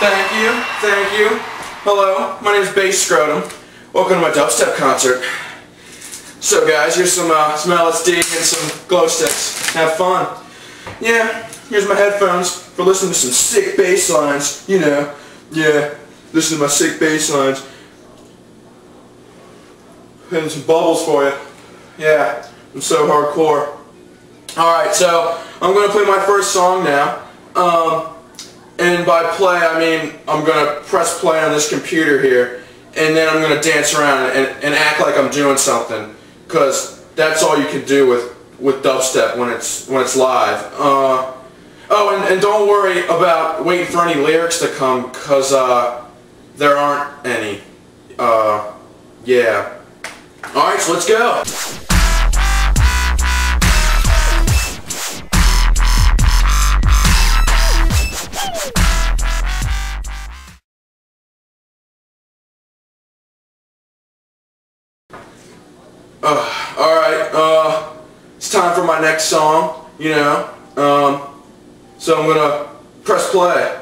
Thank you, thank you. Hello, my name is Bass Scrotum. Welcome to my dubstep concert. So guys, here's some, uh, some LSD and some glow sticks. Have fun. Yeah, here's my headphones for listening to some sick bass lines. You know, yeah, listen to my sick bass lines. Hitting some bubbles for you. Yeah, I'm so hardcore. Alright, so I'm going to play my first song now. Um, and by play, I mean I'm going to press play on this computer here. And then I'm going to dance around and, and act like I'm doing something. Because that's all you can do with, with dubstep when it's, when it's live. Uh, oh, and, and don't worry about waiting for any lyrics to come. Because uh, there aren't any. Uh, yeah. Alright, so let's go. Uh, Alright, uh, it's time for my next song, you know. Um, so I'm gonna press play.